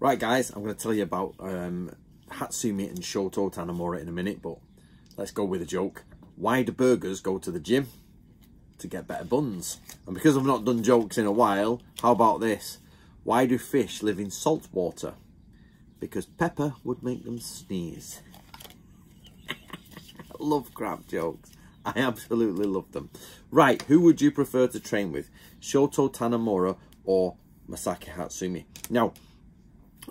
Right, guys, I'm going to tell you about um, Hatsumi and Shoto Tanemura in a minute, but let's go with a joke. Why do burgers go to the gym? To get better buns. And because I've not done jokes in a while, how about this? Why do fish live in salt water? Because pepper would make them sneeze. love crab jokes. I absolutely love them. Right, who would you prefer to train with? Shoto Tanemura or Masaaki Hatsumi? Now,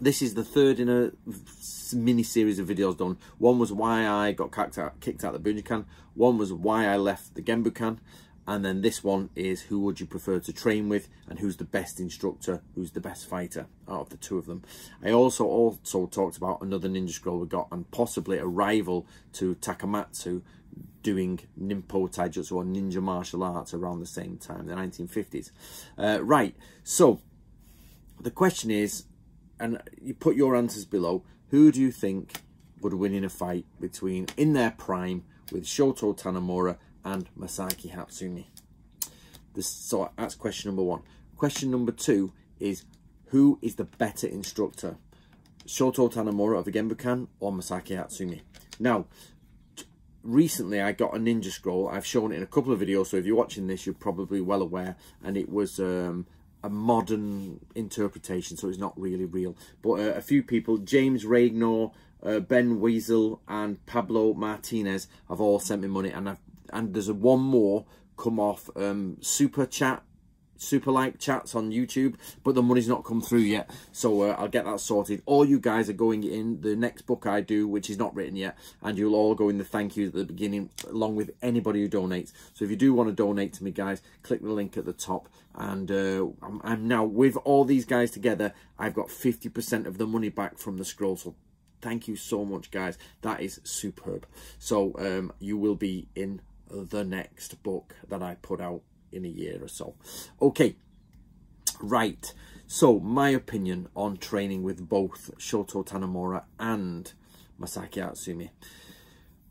this is the third in a mini series of videos done. One was why I got kicked out, kicked out the Bujinkan. One was why I left the Genbukan. And then this one is who would you prefer to train with and who's the best instructor, who's the best fighter out of the two of them. I also also talked about another Ninja Scroll we got and possibly a rival to Takamatsu doing Ninpo Taijutsu or Ninja Martial Arts around the same time, the 1950s. Uh, right, so the question is, and you put your answers below, who do you think would win in a fight between, in their prime, with Shoto Tanemura and Masaaki Hatsumi? This, so that's question number one. Question number two is, who is the better instructor? Shoto Tanemura of the Genbukan or Masaaki Hatsumi? Now, recently I got a Ninja Scroll. I've shown it in a couple of videos, so if you're watching this, you're probably well aware. And it was um, a modern interpretation, so it's not really real. But uh, a few people, James Ragnor, uh, Ben Weasel, and Pablo Martinez, have all sent me money, and I've, and there's a one more come off um, Super Chat super like chats on YouTube, but the money's not come through yet. So uh, I'll get that sorted. All you guys are going in the next book I do, which is not written yet, and you'll all go in the thank you at the beginning, along with anybody who donates. So if you do want to donate to me, guys, click the link at the top. And uh, I'm, I'm now, with all these guys together, I've got 50% of the money back from the scroll. So thank you so much, guys. That is superb. So um, you will be in the next book that I put out in a year or so. Okay, right. So my opinion on training with both Shoto Tanemura and Masaaki Hatsumi.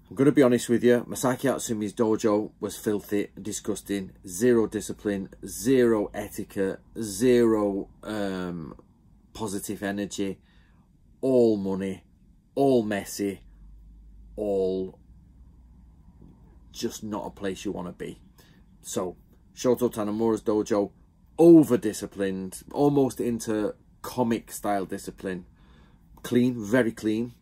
I'm going to be honest with you, Masaaki Hatsumi's dojo was filthy, disgusting, zero discipline, zero etiquette, zero um, positive energy, all money, all messy, all just not a place you want to be. So Shoto Tanemura's dojo, over-disciplined, almost into comic-style discipline. Clean, very clean.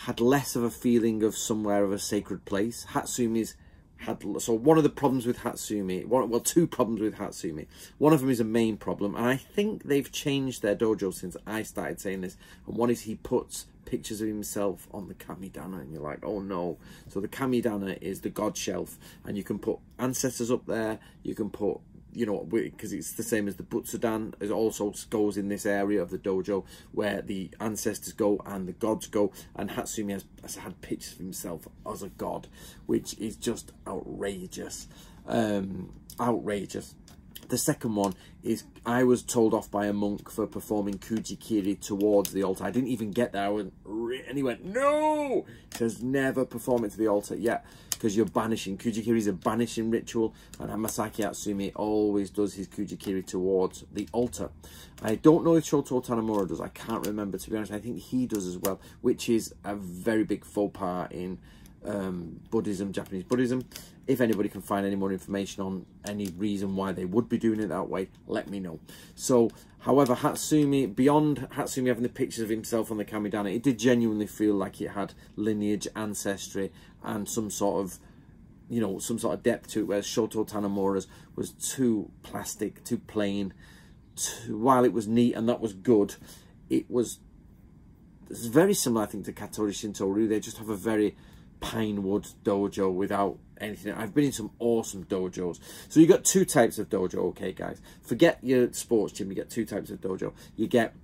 Had less of a feeling of somewhere of a sacred place. Hatsumi's had so one of the problems with Hatsumi, one, well, two problems with Hatsumi. One of them is a main problem, and I think they've changed their dojo since I started saying this. And one is he puts pictures of himself on the Kamidana, and you're like, oh no. So the Kamidana is the God shelf, and you can put ancestors up there. You can put you know, because it's the same as the Butsudan, it also goes in this area of the dojo where the ancestors go and the gods go. And Hatsumi has, has had pictures of himself as a god, which is just outrageous. Um, outrageous. The second one is I was told off by a monk for performing Kujikiri towards the altar. I didn't even get there. I went, and he went, no! He says, never perform it to the altar yet because you're banishing. Kujikiri is a banishing ritual and Masaaki Hatsumi always does his Kujikiri towards the altar. I don't know if Shoto Tanemura does. I can't remember, to be honest. I think he does as well, which is a very big faux pas in um, Buddhism, Japanese Buddhism. If anybody can find any more information on any reason why they would be doing it that way, let me know. So, however, Hatsumi, beyond Hatsumi having the pictures of himself on the Kamidana, it did genuinely feel like it had lineage, ancestry, and some sort of, you know, some sort of depth to it, whereas Shoto Tanemura's was too plastic, too plain. Too, while it was neat and that was good, it was very similar, I think, to Katori Shinto-ryu. They just have a very Pinewood dojo without anything. I've been in some awesome dojos. So you got two types of dojo, okay, guys? Forget your sports gym. You get two types of dojo. You get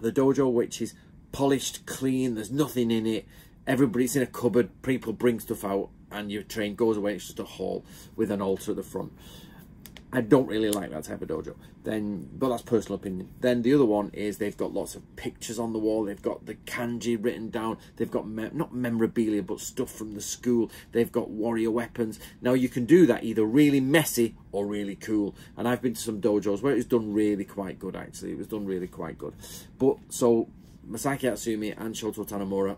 the dojo, which is polished, clean. There's nothing in it. Everybody's in a cupboard. People bring stuff out, and your train goes away. It's just a hall with an altar at the front. I don't really like that type of dojo. Then, but that's personal opinion. Then the other one is they've got lots of pictures on the wall. They've got the kanji written down. They've got me not memorabilia, but stuff from the school. They've got warrior weapons. Now you can do that either really messy or really cool. And I've been to some dojos where it was done really quite good. Actually, it was done really quite good. But so Masaaki Hatsumi and Shoto Tanemura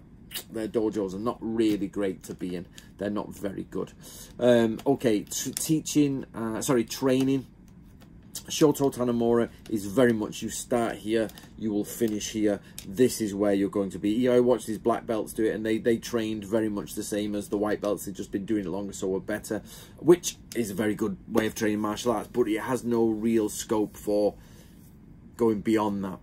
their dojos are not really great to be in. They're not very good. Um, okay, teaching, uh, sorry, training. Shoto Tanemura is very much you start here, you will finish here. This is where you're going to be. I watched these black belts do it, and they they trained very much the same as the white belts. They've just been doing it longer, so we're better, which is a very good way of training martial arts. But it has no real scope for going beyond that.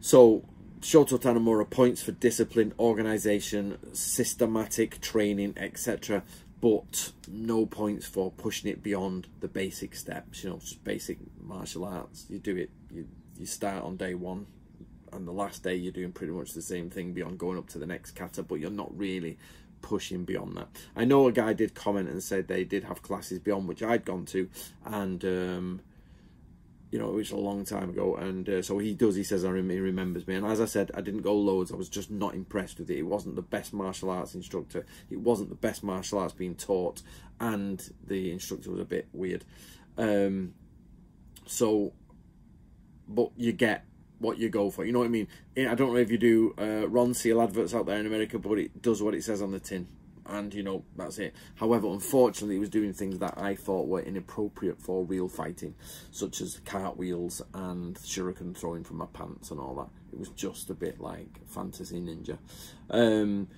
So Shoto Tanemura points for discipline, organisation, systematic training, etc. But no points for pushing it beyond the basic steps. You know, just basic martial arts. You do it. You you start on day one, and the last day you're doing pretty much the same thing beyond going up to the next kata. But you're not really pushing beyond that. I know a guy did comment and said they did have classes beyond which I'd gone to, and um, you know, it was a long time ago, and uh, so he does. He says, "I rem he remembers me." And as I said, I didn't go loads. I was just not impressed with it. It wasn't the best martial arts instructor. It wasn't the best martial arts being taught, and the instructor was a bit weird. Um, so, but you get what you go for. You know what I mean? I don't know if you do uh, Ronseal adverts out there in America, but it does what it says on the tin and you know that's it however unfortunately he was doing things that i thought were inappropriate for real fighting such as cartwheels and shuriken throwing from my pants and all that it was just a bit like fantasy ninja um,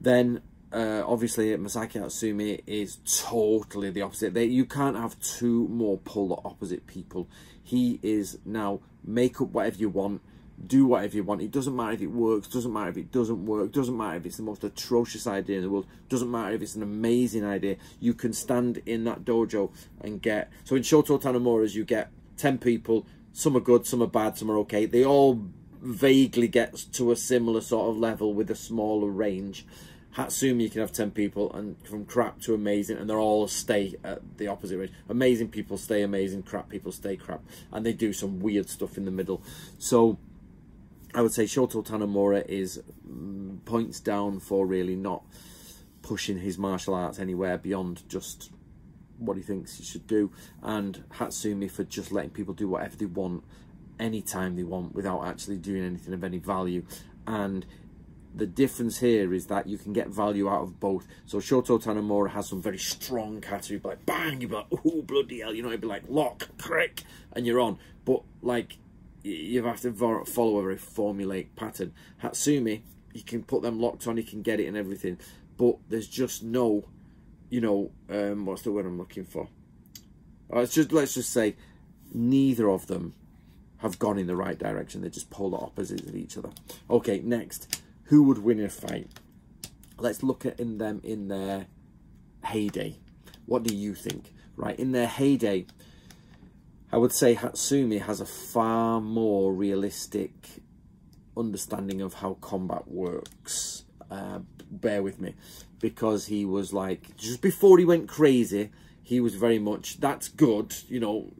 then uh, obviously Masaaki Hatsumi is totally the opposite. They, you can't have two more polar opposite people. He is now make up whatever you want, do whatever you want. It doesn't matter if it works, doesn't matter if it doesn't work, doesn't matter if it's the most atrocious idea in the world, doesn't matter if it's an amazing idea. You can stand in that dojo and get... So in Shoto Tanemura's, you get 10 people. Some are good, some are bad, some are okay. They all vaguely get to a similar sort of level with a smaller range. Hatsumi, you can have 10 people, and from crap to amazing, and they're all stay at the opposite range. Amazing people stay amazing, crap people stay crap. And they do some weird stuff in the middle. So I would say Shoto Tanemura is mm, points down for really not pushing his martial arts anywhere beyond just what he thinks he should do, and Hatsumi for just letting people do whatever they want anytime they want without actually doing anything of any value. And the difference here is that you can get value out of both. So Shoto Tanemura has some very strong be like, bang, you'd be like, oh, bloody hell, you know, you'd be like, lock, crick, and you're on. But, like, you have to follow a very formulaic pattern. Hatsumi, you can put them locked on, you can get it and everything, but there's just no, you know, um, what's the word I'm looking for? Let's just let's just say neither of them have gone in the right direction. They're just polar opposites of each other. Okay, next, who would win in a fight? Let's look at in them in their heyday. What do you think? Right, in their heyday, I would say Hatsumi has a far more realistic understanding of how combat works. Uh, bear with me. Because he was like, just before he went crazy, he was very much, that's good, you know,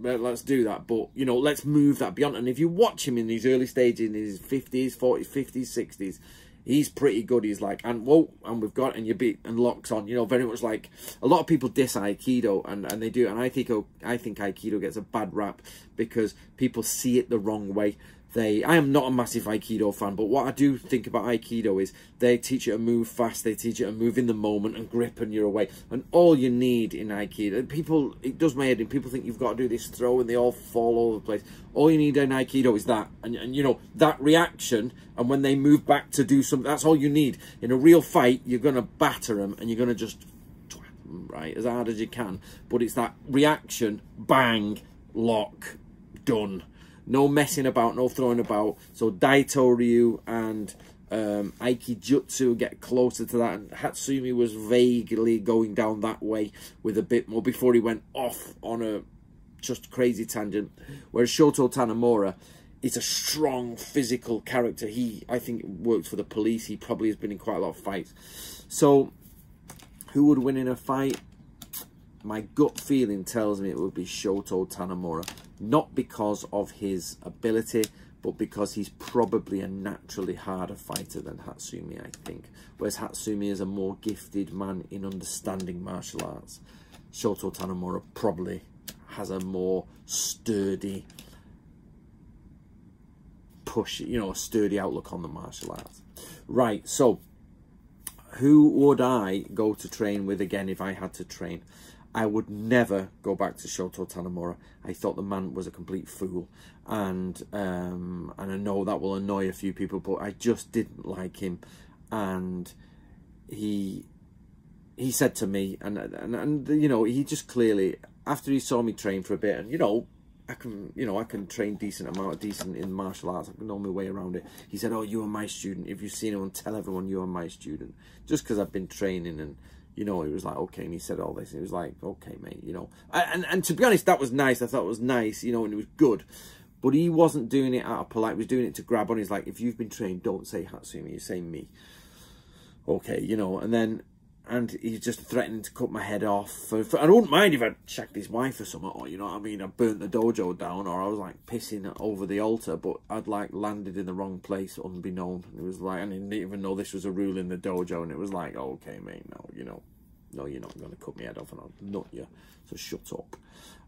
let's do that. But, you know, let's move that beyond. And if you watch him in these early stages, in his 50s, 40s, 50s, 60s, he's pretty good. He's like, and whoa, and we've got, and you beat, and locks on. You know, very much like a lot of people diss Aikido, and and they do, and I think I think Aikido gets a bad rap because people see it the wrong way they I am not a massive Aikido fan, but what I do think about Aikido is they teach you to move fast, they teach you to move in the moment and grip and you're away. And all you need in Aikido, people, it does my head in, people think you've got to do this throw and they all fall all over the place. All you need in Aikido is that. And, and you know, that reaction, and when they move back to do something, that's all you need. In a real fight, you're going to batter them and you're going to just, right, as hard as you can. But it's that reaction, bang, lock, done no messing about, no throwing about. So Daito Ryu and um, Aikijutsu get closer to that. And Hatsumi was vaguely going down that way with a bit more before he went off on a just crazy tangent. Whereas Shoto Tanemura is a strong physical character. He, I think, works for the police. He probably has been in quite a lot of fights. So, who would win in a fight? my gut feeling tells me it would be Shoto Tanemura, not because of his ability, but because he's probably a naturally harder fighter than Hatsumi, I think. Whereas Hatsumi is a more gifted man in understanding martial arts. Shoto Tanemura probably has a more sturdy push, you know, a sturdy outlook on the martial arts. Right, so who would I go to train with again if I had to train? I would never go back to Shoto Tanemura. I thought the man was a complete fool, and um, and I know that will annoy a few people, but I just didn't like him, and he he said to me, and and and you know he just clearly after he saw me train for a bit, and you know I can, you know, I can train decent amount, decent in martial arts. I can know my way around it. He said, "Oh, you are my student. If you've seen anyone, tell everyone you are my student." Just because I've been training, and you know, he was like, okay. And he said all this. He was like, okay, mate. You know, and and to be honest, that was nice. I thought it was nice, you know, and it was good. But he wasn't doing it out of polite. He was doing it to grab on. He's like, if you've been trained, don't say Hatsumi. You say me. Okay, you know. And then and he's just threatening to cut my head off. For, for, I don't mind if I checked his wife or something, or you know what I mean, I burnt the dojo down, or I was like pissing over the altar, but I'd like landed in the wrong place unbeknown. It was like, I didn't even know this was a rule in the dojo, and it was like, okay, mate, no, you know, no, you're not going to cut my head off, and I'll nut you, so shut up.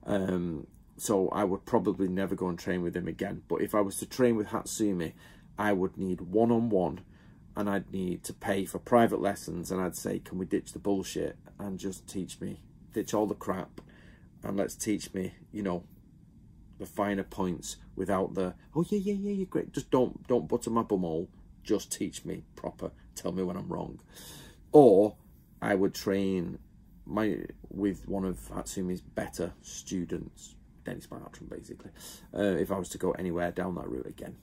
Um, so I would probably never go and train with him again. But if I was to train with Hatsumi, I would need one-on-one. -on -one and I'd need to pay for private lessons and I'd say, can we ditch the bullshit and just teach me, ditch all the crap and let's teach me, you know, the finer points without the, oh yeah, yeah, yeah, you're great. Just don't, don't butter my bumhole. Just teach me proper. Tell me when I'm wrong. Or I would train my with one of Hatsumi's better students, Dennis Bartram, basically, uh, if I was to go anywhere down that route again.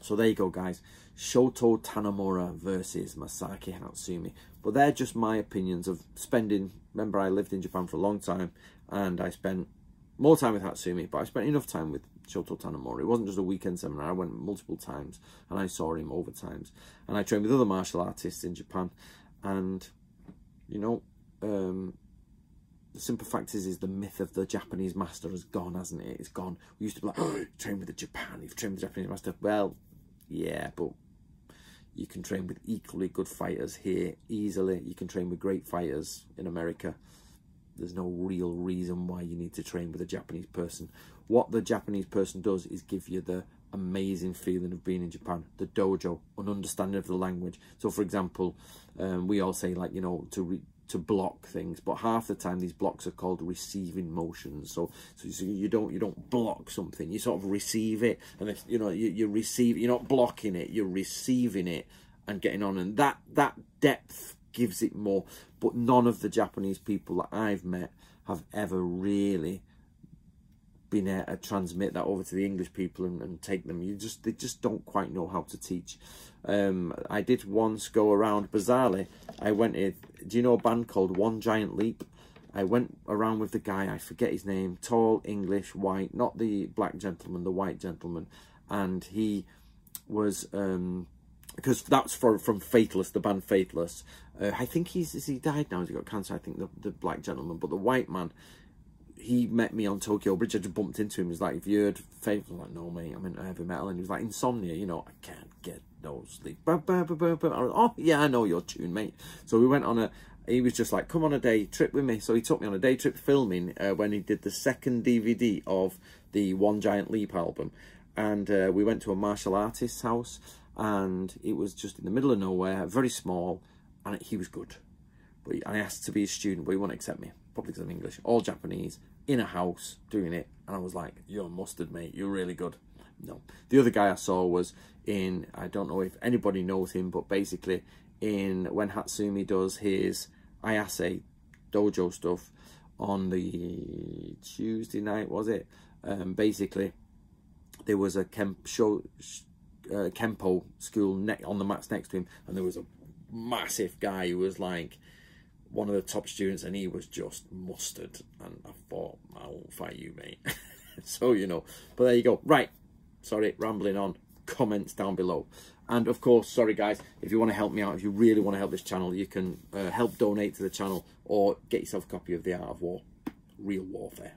So there you go, guys. Shoto Tanemura versus Masaaki Hatsumi. But they're just my opinions of spending... Remember, I lived in Japan for a long time, and I spent more time with Hatsumi, but I spent enough time with Shoto Tanemura. It wasn't just a weekend seminar. I went multiple times, and I saw him over times. And I trained with other martial artists in Japan. And, you know, um, the simple fact is, is the myth of the Japanese master has gone, hasn't it? It's gone. We used to be like, oh, train with the Japan, you've trained with the Japanese master. Well, yeah, but you can train with equally good fighters here easily. You can train with great fighters in America. There's no real reason why you need to train with a Japanese person. What the Japanese person does is give you the amazing feeling of being in Japan, the dojo, an understanding of the language. So, for example, um, we all say like, you know, to to block things but half the time these blocks are called receiving motions. So so you don't you don't block something you sort of receive it and if you know you, you receive you're not blocking it you're receiving it and getting on and that that depth gives it more. But none of the japanese people that i've met have ever really been able to transmit that over to the english people and, and take them you just they just don't quite know how to teach um, I did once go around, bizarrely, I went in, do you know a band called One Giant Leap? I went around with the guy, I forget his name, tall, English, white, not the black gentleman, the white gentleman. And he was, um, because that's from Faithless, the band Faithless. Uh, I think he's, he died now? Has he got cancer? I think the, the black gentleman, but the white man, he met me on Tokyo Bridge. I just bumped into him. He's like, "Have you heard Faith?" I'm like, "No, mate. I'm into heavy metal." And he was like, "Insomnia, you know, I can't get no sleep." Bah, bah, bah, bah, bah. oh yeah, I know your tune, mate. So we went on a. He was just like, "Come on a day trip with me." So he took me on a day trip filming uh, when he did the second DVD of the One Giant Leap album, and uh, we went to a martial artist's house, and it was just in the middle of nowhere, very small, and he was good. But I asked to be a student, but he wouldn't accept me probably because I'm English, all Japanese, in a house doing it. And I was like, you're mustard, mate. You're really good. No. The other guy I saw was in, I don't know if anybody knows him, but basically in when Hatsumi does his Ayase dojo stuff on the Tuesday night, was it? Um, basically, there was a Kemp show, uh, Kempo school on the mats next to him, and there was a massive guy who was like one of the top students and he was just mustard. And I thought I won't fight you mate? So you know but there you go. Right. Sorry rambling on. Comments down below. And of course, sorry guys, if you want to help me out, if you really want to help this channel, you can uh, help donate to the channel or get yourself a copy of The Art of War, Real Warfare.